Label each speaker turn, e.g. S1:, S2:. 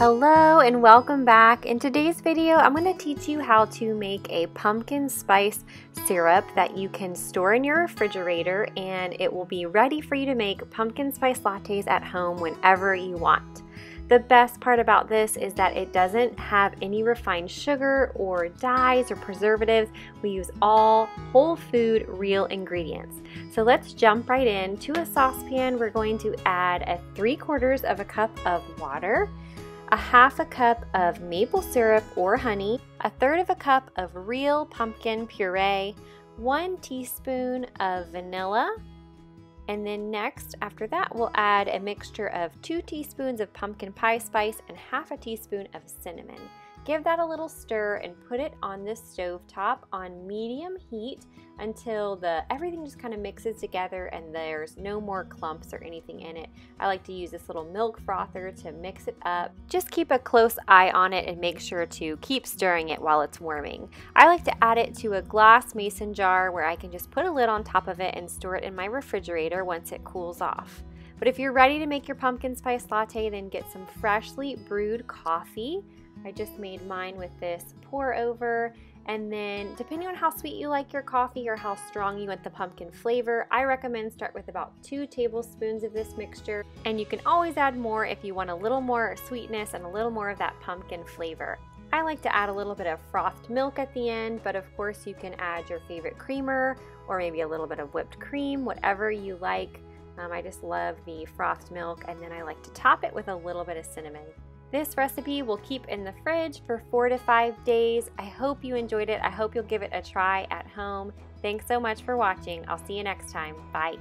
S1: Hello and welcome back. In today's video, I'm going to teach you how to make a pumpkin spice syrup that you can store in your refrigerator and it will be ready for you to make pumpkin spice lattes at home whenever you want. The best part about this is that it doesn't have any refined sugar or dyes or preservatives. We use all whole food, real ingredients. So let's jump right in. To a saucepan, we're going to add a three quarters of a cup of water a half a cup of maple syrup or honey, a third of a cup of real pumpkin puree, one teaspoon of vanilla, and then next, after that, we'll add a mixture of two teaspoons of pumpkin pie spice and half a teaspoon of cinnamon. Give that a little stir and put it on the stove top on medium heat until the everything just kind of mixes together and there's no more clumps or anything in it. I like to use this little milk frother to mix it up. Just keep a close eye on it and make sure to keep stirring it while it's warming. I like to add it to a glass mason jar where I can just put a lid on top of it and store it in my refrigerator once it cools off. But if you're ready to make your pumpkin spice latte, then get some freshly brewed coffee. I just made mine with this pour over and then depending on how sweet you like your coffee or how strong you want the pumpkin flavor, I recommend start with about two tablespoons of this mixture. And you can always add more if you want a little more sweetness and a little more of that pumpkin flavor. I like to add a little bit of frothed milk at the end, but of course you can add your favorite creamer or maybe a little bit of whipped cream, whatever you like. Um, I just love the frothed milk and then I like to top it with a little bit of cinnamon. This recipe will keep in the fridge for four to five days. I hope you enjoyed it. I hope you'll give it a try at home. Thanks so much for watching. I'll see you next time. Bye.